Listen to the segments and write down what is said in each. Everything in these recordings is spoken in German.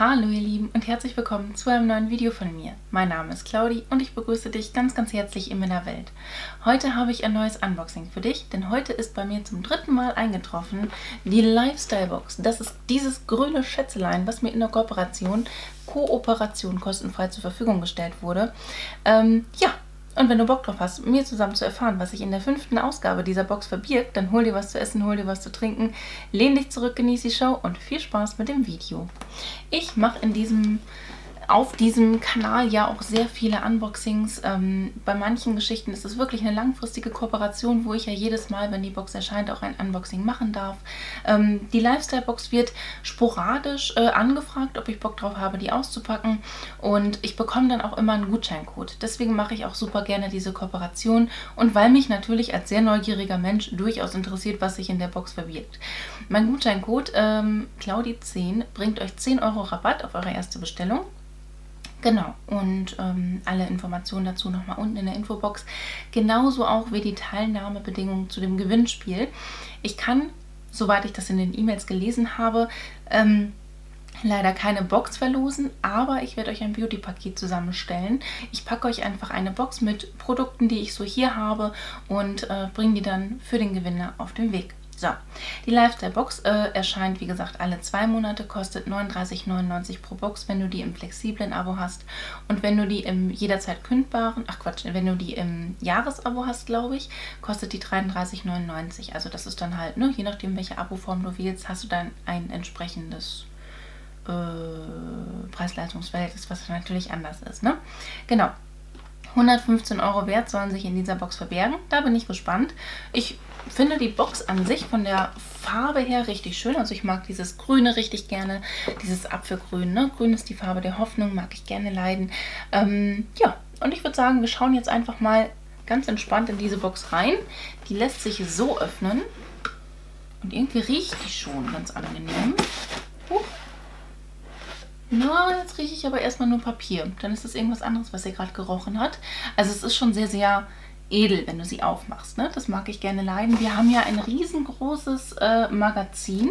Hallo ihr Lieben und herzlich willkommen zu einem neuen Video von mir. Mein Name ist Claudi und ich begrüße dich ganz ganz herzlich in meiner Welt. Heute habe ich ein neues Unboxing für dich, denn heute ist bei mir zum dritten Mal eingetroffen die Lifestyle Box. Das ist dieses grüne Schätzelein, was mir in der Kooperation, Kooperation kostenfrei zur Verfügung gestellt wurde. Ähm, ja, und wenn du Bock drauf hast, mir zusammen zu erfahren, was sich in der fünften Ausgabe dieser Box verbirgt, dann hol dir was zu essen, hol dir was zu trinken, lehn dich zurück, genieß die Show und viel Spaß mit dem Video. Ich mache in diesem auf diesem Kanal ja auch sehr viele Unboxings. Ähm, bei manchen Geschichten ist es wirklich eine langfristige Kooperation, wo ich ja jedes Mal, wenn die Box erscheint, auch ein Unboxing machen darf. Ähm, die Lifestyle-Box wird sporadisch äh, angefragt, ob ich Bock drauf habe, die auszupacken. Und ich bekomme dann auch immer einen Gutscheincode. Deswegen mache ich auch super gerne diese Kooperation. Und weil mich natürlich als sehr neugieriger Mensch durchaus interessiert, was sich in der Box verbirgt. Mein Gutscheincode ähm, Claudi10 bringt euch 10 Euro Rabatt auf eure erste Bestellung. Genau, und ähm, alle Informationen dazu nochmal unten in der Infobox. Genauso auch wie die Teilnahmebedingungen zu dem Gewinnspiel. Ich kann, soweit ich das in den E-Mails gelesen habe, ähm, leider keine Box verlosen, aber ich werde euch ein Beauty-Paket zusammenstellen. Ich packe euch einfach eine Box mit Produkten, die ich so hier habe und äh, bringe die dann für den Gewinner auf den Weg. So, die Lifestyle-Box äh, erscheint, wie gesagt, alle zwei Monate, kostet 39,99 pro Box, wenn du die im flexiblen Abo hast. Und wenn du die im jederzeit kündbaren, ach Quatsch, wenn du die im Jahresabo hast, glaube ich, kostet die 33,99. Also das ist dann halt, ne, je nachdem, welche Aboform du wählst, hast du dann ein entsprechendes äh, Preis-Leistungs-Verhältnis, was natürlich anders ist, ne? Genau. 115 Euro wert sollen sich in dieser Box verbergen. Da bin ich gespannt. Ich finde die Box an sich von der Farbe her richtig schön. Also ich mag dieses Grüne richtig gerne, dieses Apfelgrün. Ne? Grün ist die Farbe der Hoffnung, mag ich gerne leiden. Ähm, ja, und ich würde sagen, wir schauen jetzt einfach mal ganz entspannt in diese Box rein. Die lässt sich so öffnen. Und irgendwie riecht die schon ganz angenehm. Huch. Na, jetzt rieche ich aber erstmal nur Papier. Dann ist das irgendwas anderes, was ihr gerade gerochen hat. Also es ist schon sehr, sehr edel, wenn du sie aufmachst. Ne? Das mag ich gerne leiden. Wir haben ja ein riesengroßes äh, Magazin,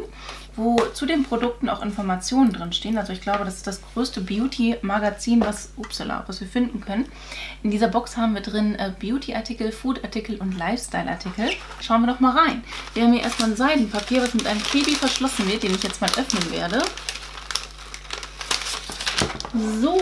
wo zu den Produkten auch Informationen drin stehen. Also ich glaube, das ist das größte Beauty-Magazin, was, upsala, was wir finden können. In dieser Box haben wir drin äh, Beauty-Artikel, Food-Artikel und Lifestyle-Artikel. Schauen wir doch mal rein. Wir haben hier erstmal ein Seidenpapier, was mit einem Baby verschlossen wird, den ich jetzt mal öffnen werde. So,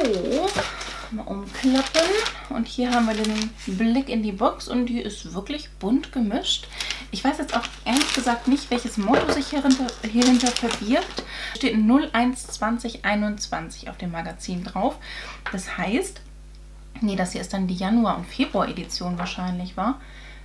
mal umklappen. Und hier haben wir den Blick in die Box und die ist wirklich bunt gemischt. Ich weiß jetzt auch ehrlich gesagt nicht, welches Motto sich hierhinter, hierhinter verbirgt. Steht 012021 auf dem Magazin drauf. Das heißt, nee, das hier ist dann die Januar- und Februar-Edition wahrscheinlich, war.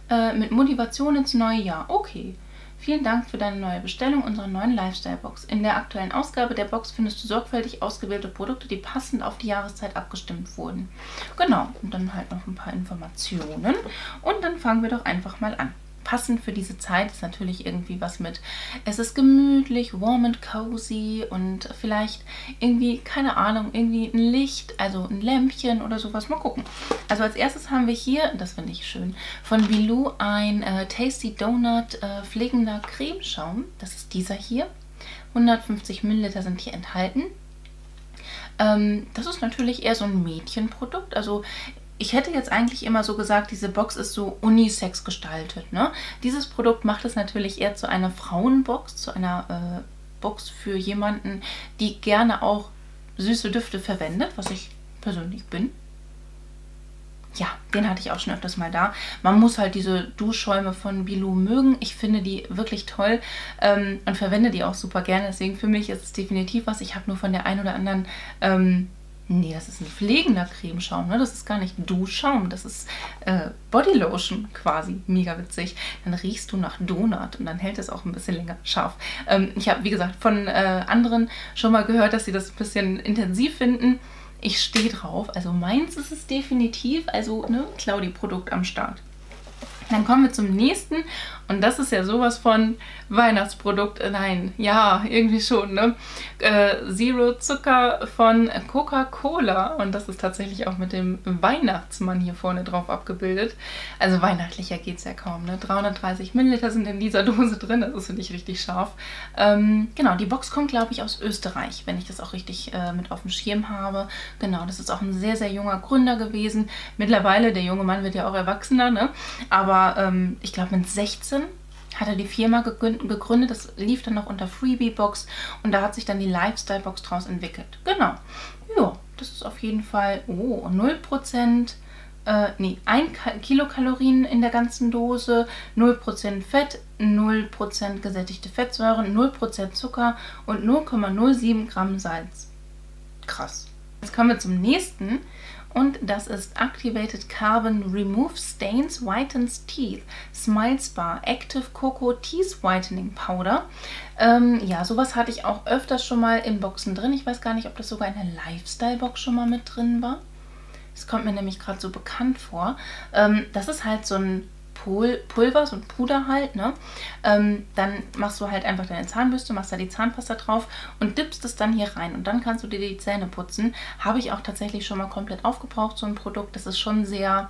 Äh, mit Motivation ins neue Jahr. Okay. Vielen Dank für deine neue Bestellung unserer neuen Lifestyle-Box. In der aktuellen Ausgabe der Box findest du sorgfältig ausgewählte Produkte, die passend auf die Jahreszeit abgestimmt wurden. Genau, und dann halt noch ein paar Informationen. Und dann fangen wir doch einfach mal an passend für diese Zeit ist natürlich irgendwie was mit, es ist gemütlich, warm and cozy und vielleicht irgendwie, keine Ahnung, irgendwie ein Licht, also ein Lämpchen oder sowas. Mal gucken. Also als erstes haben wir hier, das finde ich schön, von Bilou ein äh, Tasty Donut äh, pflegender Cremeschaum. Das ist dieser hier. 150 Milliliter sind hier enthalten. Ähm, das ist natürlich eher so ein Mädchenprodukt. Also ich hätte jetzt eigentlich immer so gesagt, diese Box ist so unisex gestaltet. Ne? Dieses Produkt macht es natürlich eher zu einer Frauenbox, zu einer äh, Box für jemanden, die gerne auch süße Düfte verwendet, was ich persönlich bin. Ja, den hatte ich auch schon öfters mal da. Man muss halt diese Duschschäume von Bilou mögen. Ich finde die wirklich toll ähm, und verwende die auch super gerne. Deswegen für mich ist es definitiv was. Ich habe nur von der einen oder anderen ähm, Nee, das ist ein pflegender Cremeschaum. Ne? Das ist gar nicht Duschschaum. Das ist äh, Bodylotion quasi. Mega witzig. Dann riechst du nach Donut und dann hält es auch ein bisschen länger scharf. Ähm, ich habe, wie gesagt, von äh, anderen schon mal gehört, dass sie das ein bisschen intensiv finden. Ich stehe drauf. Also meins ist es definitiv. Also, ne, Claudi-Produkt am Start. Dann kommen wir zum nächsten und das ist ja sowas von Weihnachtsprodukt. Nein, ja, irgendwie schon, ne? Äh, Zero Zucker von Coca-Cola und das ist tatsächlich auch mit dem Weihnachtsmann hier vorne drauf abgebildet. Also weihnachtlicher geht es ja kaum, ne? 330 Milliliter sind in dieser Dose drin, das ist finde ich richtig scharf. Ähm, genau, die Box kommt glaube ich aus Österreich, wenn ich das auch richtig äh, mit auf dem Schirm habe. Genau, das ist auch ein sehr, sehr junger Gründer gewesen. Mittlerweile, der junge Mann wird ja auch erwachsener, ne? Aber ähm, ich glaube, mit 16 hat er die Firma gegründet. Das lief dann noch unter Freebie Box und da hat sich dann die Lifestyle Box draus entwickelt. Genau. Ja, das ist auf jeden Fall oh, 0%. Äh, nee, 1 Kilokalorien in der ganzen Dose, 0% Fett, 0% gesättigte Fettsäuren, 0% Zucker und 0,07 Gramm Salz. Krass. Jetzt kommen wir zum nächsten und das ist Activated Carbon Remove Stains Whitens Teeth Smile Spa Active Cocoa Teeth Whitening Powder. Ähm, ja, sowas hatte ich auch öfters schon mal in Boxen drin. Ich weiß gar nicht, ob das sogar in der Lifestyle-Box schon mal mit drin war. Das kommt mir nämlich gerade so bekannt vor. Ähm, das ist halt so ein Pul Pulver, so ein Puder halt, ne? Ähm, dann machst du halt einfach deine Zahnbürste, machst da die Zahnpasta drauf und dippst es dann hier rein und dann kannst du dir die Zähne putzen. Habe ich auch tatsächlich schon mal komplett aufgebraucht, so ein Produkt. Das ist schon sehr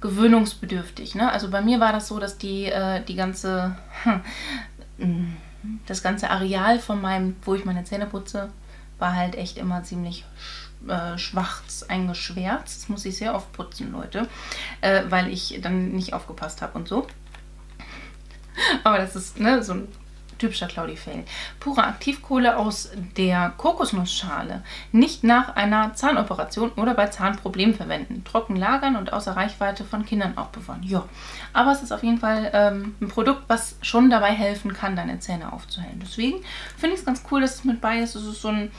gewöhnungsbedürftig, ne? Also bei mir war das so, dass die, äh, die ganze, hm, das ganze Areal von meinem, wo ich meine Zähne putze, war halt echt immer ziemlich äh, schwarz eingeschwärzt. Das muss ich sehr oft putzen, Leute, äh, weil ich dann nicht aufgepasst habe und so. Aber das ist ne, so ein typischer Claudi-Fail. Pure Aktivkohle aus der Kokosnussschale. Nicht nach einer Zahnoperation oder bei Zahnproblemen verwenden. Trocken lagern und außer Reichweite von Kindern aufbewahren. Ja, aber es ist auf jeden Fall ähm, ein Produkt, was schon dabei helfen kann, deine Zähne aufzuhellen. Deswegen finde ich es ganz cool, dass es mit bei ist. Es ist so ein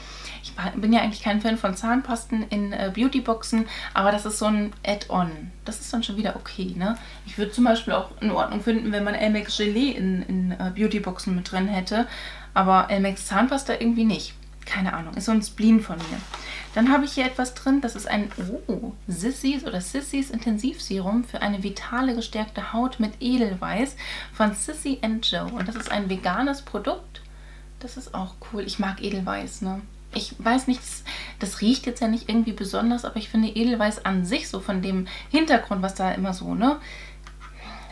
ich bin ja eigentlich kein Fan von Zahnpasten in äh, Beautyboxen, aber das ist so ein Add-on. Das ist dann schon wieder okay, ne? Ich würde zum Beispiel auch in Ordnung finden, wenn man Elmex Gelee in, in äh, Beautyboxen mit drin hätte, aber Elmex Zahnpasta irgendwie nicht. Keine Ahnung, ist so ein Spleen von mir. Dann habe ich hier etwas drin, das ist ein oh, Sissys oder Sissys Intensivserum für eine vitale, gestärkte Haut mit Edelweiß von Sissy Joe. Und das ist ein veganes Produkt. Das ist auch cool. Ich mag Edelweiß, ne? ich weiß nicht, das, das, riecht jetzt ja nicht irgendwie besonders, aber ich finde Edelweiß an sich, so von dem Hintergrund, was da immer so, ne,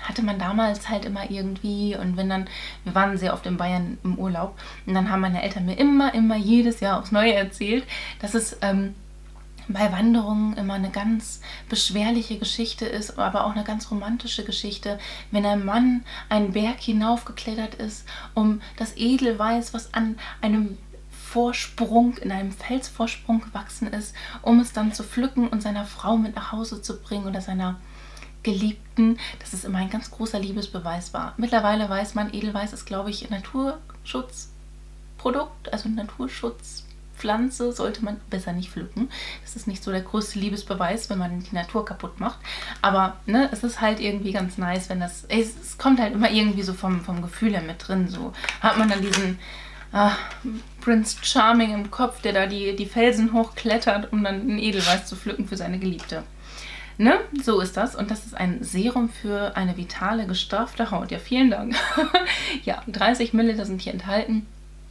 hatte man damals halt immer irgendwie und wenn dann, wir waren sehr oft in Bayern im Urlaub und dann haben meine Eltern mir immer, immer jedes Jahr aufs Neue erzählt, dass es ähm, bei Wanderungen immer eine ganz beschwerliche Geschichte ist, aber auch eine ganz romantische Geschichte, wenn ein Mann einen Berg hinaufgeklettert ist, um das Edelweiß, was an einem Vorsprung, in einem Felsvorsprung gewachsen ist, um es dann zu pflücken und seiner Frau mit nach Hause zu bringen oder seiner Geliebten, dass es immer ein ganz großer Liebesbeweis war. Mittlerweile weiß man, Edelweiß ist, glaube ich, Naturschutzprodukt, also Naturschutzpflanze sollte man besser nicht pflücken. Das ist nicht so der größte Liebesbeweis, wenn man die Natur kaputt macht. Aber ne, es ist halt irgendwie ganz nice, wenn das. Es, es kommt halt immer irgendwie so vom, vom Gefühl her mit drin. So hat man dann diesen ah, Prince Charming im Kopf, der da die, die Felsen hochklettert, um dann ein Edelweiß zu pflücken für seine Geliebte. Ne? So ist das. Und das ist ein Serum für eine vitale, gestraffte Haut. Ja, vielen Dank. ja, 30 Milliliter sind hier enthalten.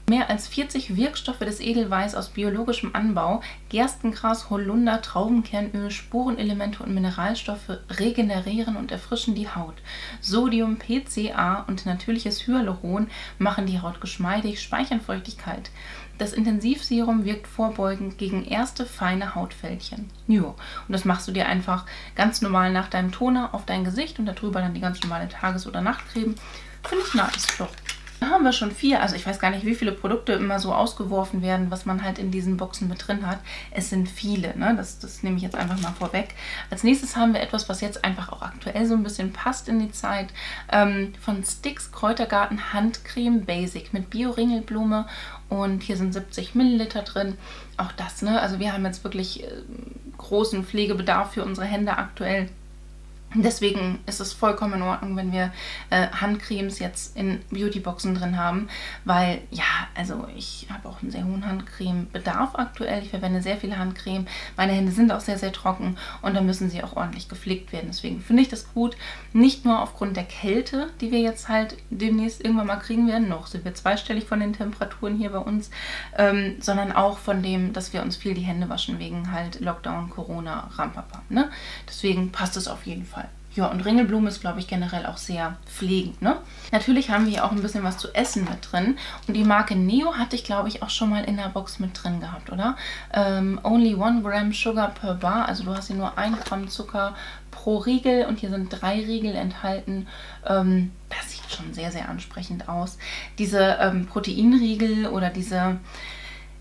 Mehr als 40 Wirkstoffe des Edelweiß aus biologischem Anbau, Gerstengras, Holunder, Traubenkernöl, Spurenelemente und Mineralstoffe regenerieren und erfrischen die Haut. Sodium, PCA und natürliches Hyaluron machen die Haut geschmeidig, speichern Feuchtigkeit. Das Intensivserum wirkt vorbeugend gegen erste feine Hautfältchen. Jo, und das machst du dir einfach ganz normal nach deinem Toner auf dein Gesicht und darüber dann die ganz normale Tages- oder Nachtcreme. Finde ich nice, doch. Da haben wir schon vier. Also ich weiß gar nicht, wie viele Produkte immer so ausgeworfen werden, was man halt in diesen Boxen mit drin hat. Es sind viele, ne? Das, das nehme ich jetzt einfach mal vorweg. Als nächstes haben wir etwas, was jetzt einfach auch aktuell so ein bisschen passt in die Zeit. Ähm, von Sticks Kräutergarten Handcreme Basic mit Bio-Ringelblume. Und hier sind 70 Milliliter drin. Auch das, ne? Also wir haben jetzt wirklich äh, großen Pflegebedarf für unsere Hände aktuell. Deswegen ist es vollkommen in Ordnung, wenn wir äh, Handcremes jetzt in Beautyboxen drin haben, weil ja, also ich habe auch einen sehr hohen Handcremebedarf aktuell. Ich verwende sehr viel Handcreme. Meine Hände sind auch sehr, sehr trocken und da müssen sie auch ordentlich gepflegt werden. Deswegen finde ich das gut. Nicht nur aufgrund der Kälte, die wir jetzt halt demnächst irgendwann mal kriegen werden, noch sind wir zweistellig von den Temperaturen hier bei uns, ähm, sondern auch von dem, dass wir uns viel die Hände waschen wegen halt Lockdown, Corona, Rampapa. Ne? Deswegen passt es auf jeden Fall. Ja, und Ringelblume ist, glaube ich, generell auch sehr pflegend. Ne? Natürlich haben wir hier auch ein bisschen was zu essen mit drin. Und die Marke Neo hatte ich, glaube ich, auch schon mal in der Box mit drin gehabt, oder? Ähm, only 1 Gram Sugar per Bar. Also du hast hier nur 1 Gramm Zucker pro Riegel und hier sind drei Riegel enthalten. Ähm, das sieht schon sehr, sehr ansprechend aus. Diese ähm, Proteinriegel oder diese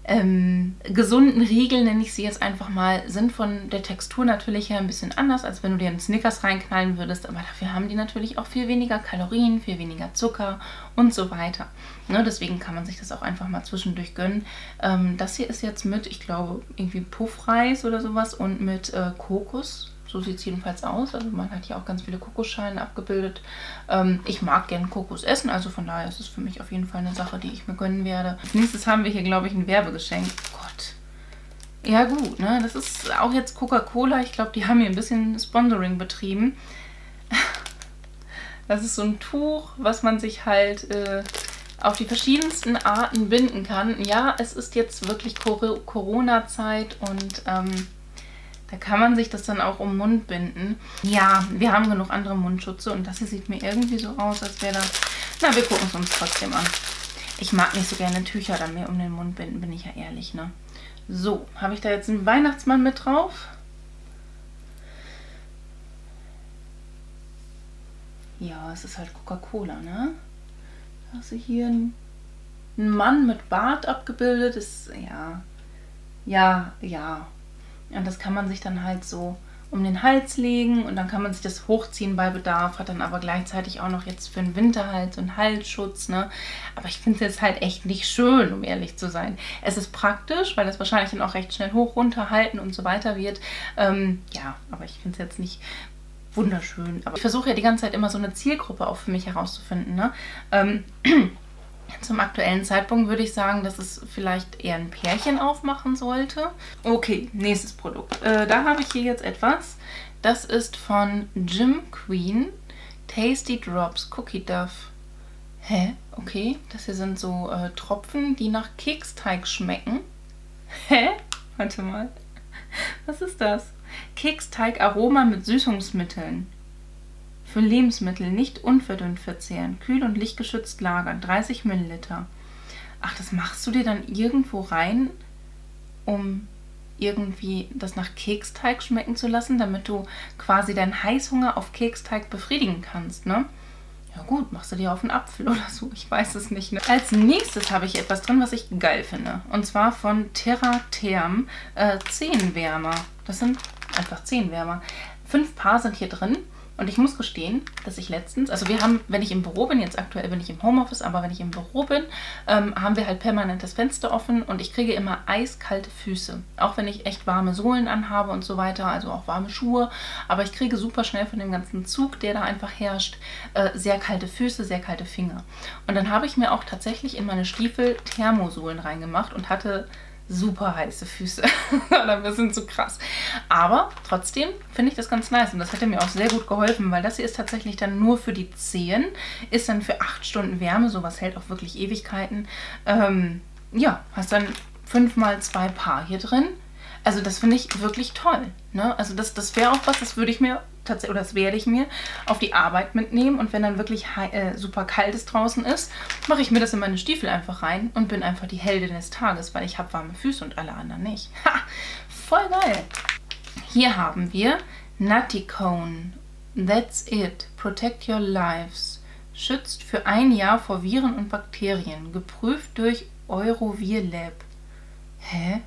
ähm, gesunden Riegel, nenne ich sie jetzt einfach mal, sind von der Textur natürlich her ein bisschen anders, als wenn du dir einen Snickers reinknallen würdest. Aber dafür haben die natürlich auch viel weniger Kalorien, viel weniger Zucker und so weiter. Ne, deswegen kann man sich das auch einfach mal zwischendurch gönnen. Ähm, das hier ist jetzt mit, ich glaube, irgendwie Puffreis oder sowas und mit äh, Kokos so sieht es jedenfalls aus. Also man hat hier auch ganz viele Kokosschalen abgebildet. Ähm, ich mag gerne Kokos essen, also von daher ist es für mich auf jeden Fall eine Sache, die ich mir gönnen werde. Als nächstes haben wir hier, glaube ich, ein Werbegeschenk. Oh Gott. Ja gut, ne? Das ist auch jetzt Coca-Cola. Ich glaube, die haben hier ein bisschen Sponsoring betrieben. Das ist so ein Tuch, was man sich halt äh, auf die verschiedensten Arten binden kann. Ja, es ist jetzt wirklich Corona-Zeit und ähm, da kann man sich das dann auch um den Mund binden. Ja, wir haben genug andere Mundschutze und das hier sieht mir irgendwie so aus, als wäre das... Na, wir gucken es uns trotzdem an. Ich mag nicht so gerne Tücher dann mir um den Mund binden, bin ich ja ehrlich, ne? So, habe ich da jetzt einen Weihnachtsmann mit drauf? Ja, es ist halt Coca-Cola, ne? Da hast du hier einen Mann mit Bart abgebildet. Ist, ja, ja, ja, und das kann man sich dann halt so um den Hals legen und dann kann man sich das hochziehen bei Bedarf, hat dann aber gleichzeitig auch noch jetzt für den Winter halt so einen Halsschutz, ne? Aber ich finde es jetzt halt echt nicht schön, um ehrlich zu sein. Es ist praktisch, weil das wahrscheinlich dann auch recht schnell hoch, runter halten und so weiter wird. Ähm, ja, aber ich finde es jetzt nicht wunderschön. Aber ich versuche ja die ganze Zeit immer so eine Zielgruppe auch für mich herauszufinden, ne? Ähm, Zum aktuellen Zeitpunkt würde ich sagen, dass es vielleicht eher ein Pärchen aufmachen sollte. Okay, nächstes Produkt. Äh, da habe ich hier jetzt etwas. Das ist von Jim Queen. Tasty Drops Cookie Duff. Hä? Okay, das hier sind so äh, Tropfen, die nach Keksteig schmecken. Hä? Warte mal. Was ist das? Keksteig Aroma mit Süßungsmitteln. Für Lebensmittel nicht unverdünnt verzehren, kühl und lichtgeschützt lagern, 30 Milliliter. Ach, das machst du dir dann irgendwo rein, um irgendwie das nach Keksteig schmecken zu lassen, damit du quasi deinen Heißhunger auf Keksteig befriedigen kannst, ne? Ja gut, machst du dir auf einen Apfel oder so, ich weiß es nicht. Ne? Als nächstes habe ich etwas drin, was ich geil finde. Und zwar von Terra Therm äh, Zehenwärmer. Das sind einfach Zehenwärmer. Fünf Paar sind hier drin. Und ich muss gestehen, dass ich letztens, also wir haben, wenn ich im Büro bin, jetzt aktuell bin ich im Homeoffice, aber wenn ich im Büro bin, ähm, haben wir halt permanent das Fenster offen und ich kriege immer eiskalte Füße. Auch wenn ich echt warme Sohlen anhabe und so weiter, also auch warme Schuhe. Aber ich kriege super schnell von dem ganzen Zug, der da einfach herrscht, äh, sehr kalte Füße, sehr kalte Finger. Und dann habe ich mir auch tatsächlich in meine Stiefel Thermosohlen reingemacht und hatte super heiße Füße. Oder ein bisschen zu krass. Aber trotzdem finde ich das ganz nice und das hätte mir auch sehr gut geholfen, weil das hier ist tatsächlich dann nur für die Zehen, ist dann für 8 Stunden Wärme, sowas hält auch wirklich Ewigkeiten. Ähm, ja, hast dann 5 mal 2 Paar hier drin. Also das finde ich wirklich toll. Ne? Also das, das wäre auch was, das würde ich mir tatsächlich, oder das werde ich mir auf die Arbeit mitnehmen. Und wenn dann wirklich äh, super kalt es draußen ist, mache ich mir das in meine Stiefel einfach rein und bin einfach die Heldin des Tages, weil ich habe warme Füße und alle anderen nicht. Ha! Voll geil! Hier haben wir Nutty Cone. That's it. Protect your lives. Schützt für ein Jahr vor Viren und Bakterien. Geprüft durch Eurovir Lab. Hä?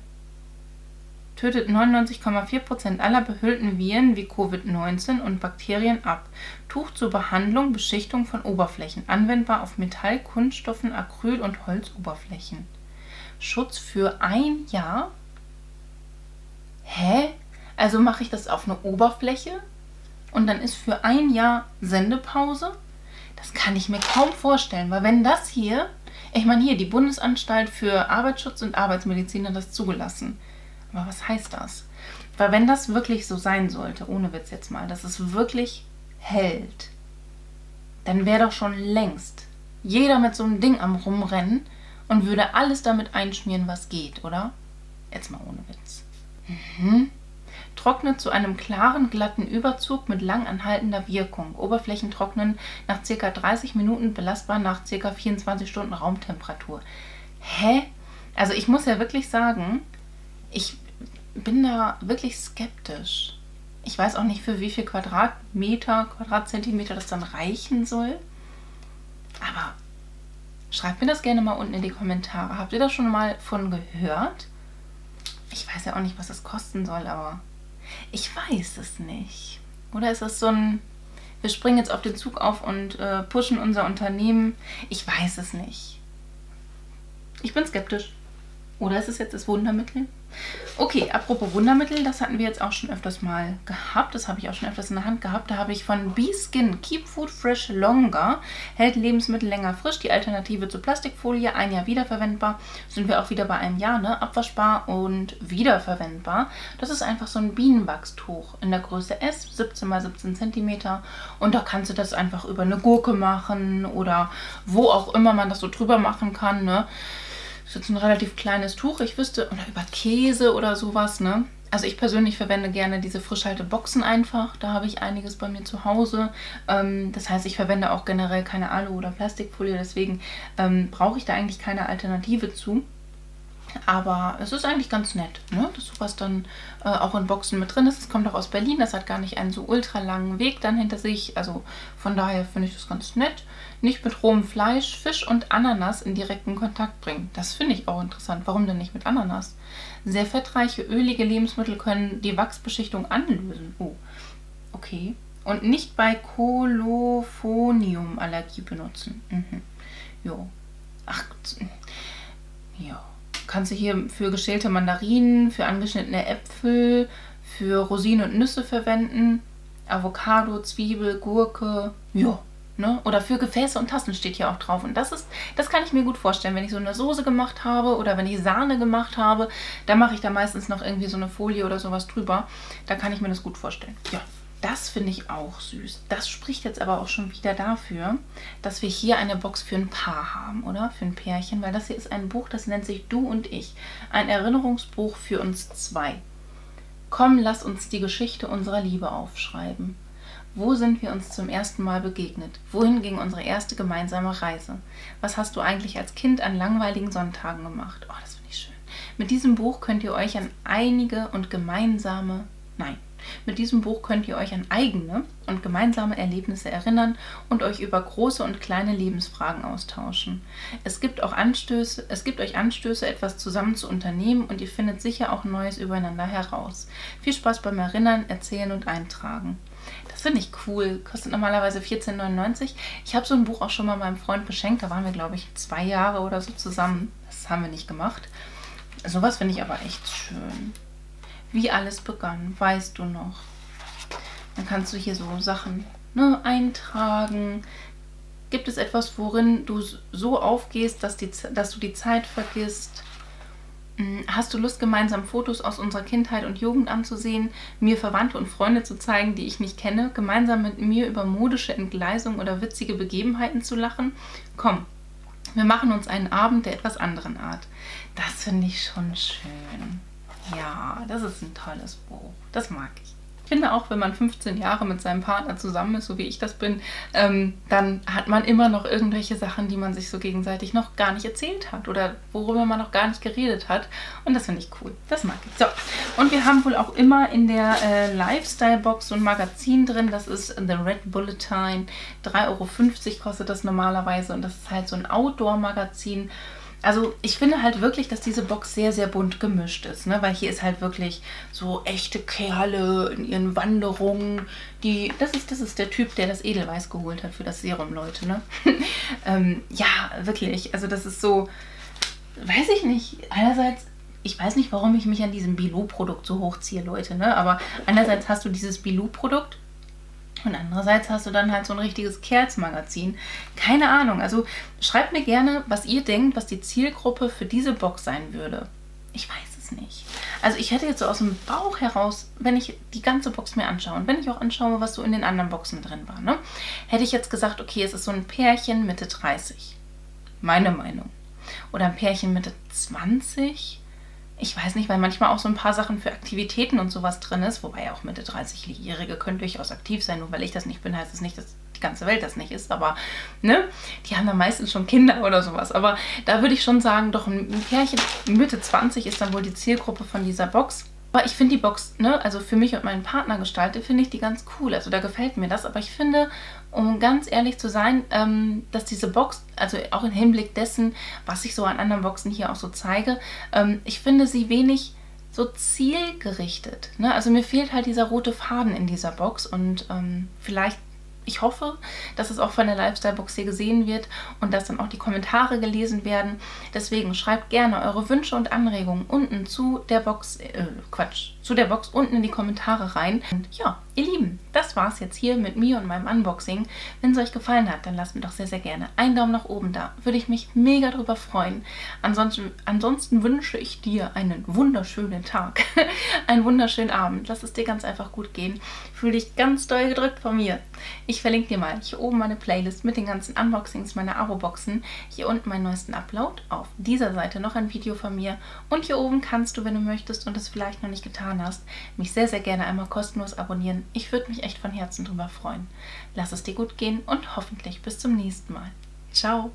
Tötet 99,4% aller behüllten Viren wie Covid-19 und Bakterien ab. Tuch zur Behandlung, Beschichtung von Oberflächen, anwendbar auf Metall, Kunststoffen, Acryl- und Holzoberflächen. Schutz für ein Jahr? Hä? Also mache ich das auf eine Oberfläche? und dann ist für ein Jahr Sendepause. Das kann ich mir kaum vorstellen, weil wenn das hier, ich meine hier, die Bundesanstalt für Arbeitsschutz und Arbeitsmedizin hat das zugelassen. Aber was heißt das? Weil wenn das wirklich so sein sollte, ohne Witz jetzt mal, dass es wirklich hält, dann wäre doch schon längst jeder mit so einem Ding am Rumrennen und würde alles damit einschmieren, was geht, oder? Jetzt mal ohne Witz. Mhm. Trocknet zu einem klaren, glatten Überzug mit lang anhaltender Wirkung. Oberflächen trocknen nach ca. 30 Minuten, belastbar nach ca. 24 Stunden Raumtemperatur. Hä? Also ich muss ja wirklich sagen, ich bin da wirklich skeptisch. Ich weiß auch nicht, für wie viel Quadratmeter, Quadratzentimeter das dann reichen soll. Aber schreibt mir das gerne mal unten in die Kommentare. Habt ihr das schon mal von gehört? Ich weiß ja auch nicht, was das kosten soll, aber ich weiß es nicht. Oder ist es so ein, wir springen jetzt auf den Zug auf und äh, pushen unser Unternehmen? Ich weiß es nicht. Ich bin skeptisch. Oder ist es jetzt das Wundermittel? Okay, apropos Wundermittel, das hatten wir jetzt auch schon öfters mal gehabt. Das habe ich auch schon öfters in der Hand gehabt. Da habe ich von B-Skin Keep Food Fresh Longer. Hält Lebensmittel länger frisch. Die Alternative zur Plastikfolie. Ein Jahr wiederverwendbar. Sind wir auch wieder bei einem Jahr, ne? Abwaschbar und wiederverwendbar. Das ist einfach so ein Bienenwachstuch in der Größe S, 17 x 17 cm. Und da kannst du das einfach über eine Gurke machen oder wo auch immer man das so drüber machen kann, ne? Ist jetzt ein relativ kleines Tuch. Ich wüsste, oder über Käse oder sowas, ne? Also ich persönlich verwende gerne diese Frischhalteboxen einfach. Da habe ich einiges bei mir zu Hause. Ähm, das heißt, ich verwende auch generell keine Alu- oder Plastikfolie. Deswegen ähm, brauche ich da eigentlich keine Alternative zu. Aber es ist eigentlich ganz nett, ne? dass sowas dann äh, auch in Boxen mit drin ist. Es kommt auch aus Berlin, das hat gar nicht einen so ultra langen Weg dann hinter sich. Also von daher finde ich das ganz nett. Nicht mit rohem Fleisch, Fisch und Ananas in direkten Kontakt bringen. Das finde ich auch interessant. Warum denn nicht mit Ananas? Sehr fettreiche, ölige Lebensmittel können die Wachsbeschichtung anlösen. Oh, okay. Und nicht bei Kolophonium-Allergie benutzen. Mhm. Jo. Ach, ja kannst du hier für geschälte Mandarinen, für angeschnittene Äpfel, für Rosinen und Nüsse verwenden. Avocado, Zwiebel, Gurke, ja, ne? Oder für Gefäße und Tassen steht hier auch drauf. Und das ist, das kann ich mir gut vorstellen, wenn ich so eine Soße gemacht habe oder wenn ich Sahne gemacht habe, dann mache ich da meistens noch irgendwie so eine Folie oder sowas drüber. Da kann ich mir das gut vorstellen. Ja. Das finde ich auch süß. Das spricht jetzt aber auch schon wieder dafür, dass wir hier eine Box für ein Paar haben, oder? Für ein Pärchen, weil das hier ist ein Buch, das nennt sich Du und ich. Ein Erinnerungsbuch für uns zwei. Komm, lass uns die Geschichte unserer Liebe aufschreiben. Wo sind wir uns zum ersten Mal begegnet? Wohin ging unsere erste gemeinsame Reise? Was hast du eigentlich als Kind an langweiligen Sonntagen gemacht? Oh, das finde ich schön. Mit diesem Buch könnt ihr euch an einige und gemeinsame, nein, mit diesem Buch könnt ihr euch an eigene und gemeinsame Erlebnisse erinnern und euch über große und kleine Lebensfragen austauschen. Es gibt auch Anstöße, es gibt euch Anstöße, etwas zusammen zu unternehmen und ihr findet sicher auch Neues übereinander heraus. Viel Spaß beim Erinnern, Erzählen und Eintragen. Das finde ich cool. Kostet normalerweise 14,99. Ich habe so ein Buch auch schon mal meinem Freund geschenkt. Da waren wir, glaube ich, zwei Jahre oder so zusammen. Das haben wir nicht gemacht. Sowas finde ich aber echt schön wie alles begann, weißt du noch. Dann kannst du hier so Sachen ne, eintragen. Gibt es etwas, worin du so aufgehst, dass, die, dass du die Zeit vergisst? Hm, hast du Lust, gemeinsam Fotos aus unserer Kindheit und Jugend anzusehen, mir Verwandte und Freunde zu zeigen, die ich nicht kenne, gemeinsam mit mir über modische Entgleisungen oder witzige Begebenheiten zu lachen? Komm, wir machen uns einen Abend der etwas anderen Art. Das finde ich schon schön. Ja, das ist ein tolles Buch. Das mag ich. Ich finde auch, wenn man 15 Jahre mit seinem Partner zusammen ist, so wie ich das bin, ähm, dann hat man immer noch irgendwelche Sachen, die man sich so gegenseitig noch gar nicht erzählt hat oder worüber man noch gar nicht geredet hat. Und das finde ich cool. Das mag ich. So, und wir haben wohl auch immer in der äh, Lifestyle-Box so ein Magazin drin. Das ist The Red Bulletin. 3,50 Euro kostet das normalerweise. Und das ist halt so ein Outdoor-Magazin. Also ich finde halt wirklich, dass diese Box sehr, sehr bunt gemischt ist, ne? weil hier ist halt wirklich so echte Kerle in ihren Wanderungen. Die, das, ist, das ist der Typ, der das Edelweiß geholt hat für das Serum, Leute. Ne? ähm, ja, wirklich. Also das ist so, weiß ich nicht. Einerseits, ich weiß nicht, warum ich mich an diesem Bilou-Produkt so hochziehe, Leute. Ne? Aber einerseits hast du dieses Bilou-Produkt Und andererseits hast du dann halt so ein richtiges Kerz-Magazin. Keine Ahnung. Also schreibt mir gerne, was ihr denkt, was die Zielgruppe für diese Box sein würde. Ich weiß es nicht. Also ich hätte jetzt so aus dem Bauch heraus, wenn ich die ganze Box mir anschaue und wenn ich auch anschaue, was so in den anderen Boxen drin war, ne, hätte ich jetzt gesagt, okay, es ist so ein Pärchen Mitte 30. Meine Meinung. Oder ein Pärchen Mitte 20 ich weiß nicht, weil manchmal auch so ein paar Sachen für Aktivitäten und sowas drin ist, wobei auch Mitte 30-Jährige können durchaus aktiv sein. Nur weil ich das nicht bin, heißt es das nicht, dass die ganze Welt das nicht ist. Aber, ne, die haben dann meistens schon Kinder oder sowas. Aber da würde ich schon sagen, doch ein Pärchen Mitte 20 ist dann wohl die Zielgruppe von dieser Box. Aber ich finde die Box, ne, also für mich und meinen Partner gestaltet, finde ich die ganz cool. Also da gefällt mir das. Aber ich finde, um ganz ehrlich zu sein, ähm, dass diese Box, also auch im Hinblick dessen, was ich so an anderen Boxen hier auch so zeige, ähm, ich finde sie wenig so zielgerichtet. Ne? Also mir fehlt halt dieser rote Faden in dieser Box und ähm, vielleicht ich hoffe, dass es auch von der Lifestyle-Box hier gesehen wird und dass dann auch die Kommentare gelesen werden. Deswegen schreibt gerne eure Wünsche und Anregungen unten zu der Box, äh, Quatsch, zu der Box unten in die Kommentare rein. Und ja, ihr Lieben, das war's jetzt hier mit mir und meinem Unboxing. Wenn es euch gefallen hat, dann lasst mir doch sehr, sehr gerne einen Daumen nach oben da. Würde ich mich mega drüber freuen. Ansonsten, ansonsten wünsche ich dir einen wunderschönen Tag, einen wunderschönen Abend. Lass es dir ganz einfach gut gehen. Fühl dich ganz doll gedrückt von mir. Ich verlinke dir mal hier oben meine Playlist mit den ganzen Unboxings meiner Abo-Boxen. Hier unten meinen neuesten Upload. Auf dieser Seite noch ein Video von mir. Und hier oben kannst du, wenn du möchtest und es vielleicht noch nicht getan hast, mich sehr, sehr gerne einmal kostenlos abonnieren. Ich würde mich echt von Herzen drüber freuen. Lass es dir gut gehen und hoffentlich bis zum nächsten Mal. Ciao!